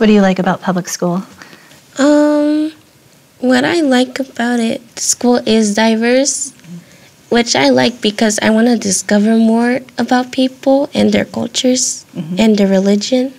What do you like about public school? Um, what I like about it, school is diverse, which I like because I want to discover more about people and their cultures mm-hmm. and their religion.